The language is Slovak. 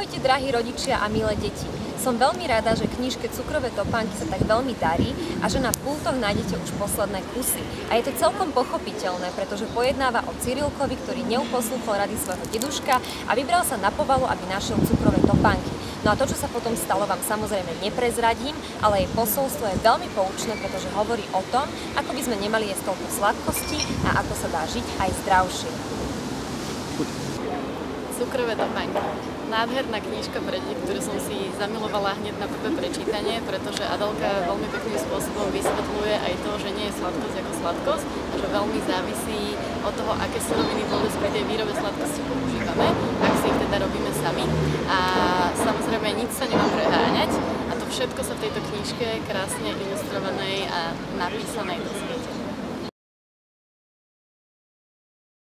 Ahojte drahí rodičia a milé deti. Som veľmi rada, že knižke Cukrové topánky sa tak veľmi darí a že na pultoch nájdete už posledné kusy. A je to celkom pochopiteľné, pretože pojednáva o Cyrilkovi, ktorý neuposlúchol rady svojho deduška a vybral sa na povalu, aby našiel cukrové topánky. No a to, čo sa potom stalo, vám samozrejme neprezradím, ale jej posolstvo je veľmi poučné, pretože hovorí o tom, ako by sme nemali jesť toľko sladkosti a ako sa dá žiť aj zdravšie. Cukrové topánky. Nádherná knižka pre deti, ktorú som si zamilovala hneď na prvé prečítanie, pretože Adelka veľmi pekným spôsobom vysvetľuje aj to, že nie je sladkosť ako sladkosť a že veľmi závisí od toho, aké suroviny vôbec pri tej výrobe sladkosti používame, ak si ich teda robíme sami. A samozrejme nič sa nemá preháňať a to všetko sa v tejto knižke krásne ilustrovanej a napísanej dozvie.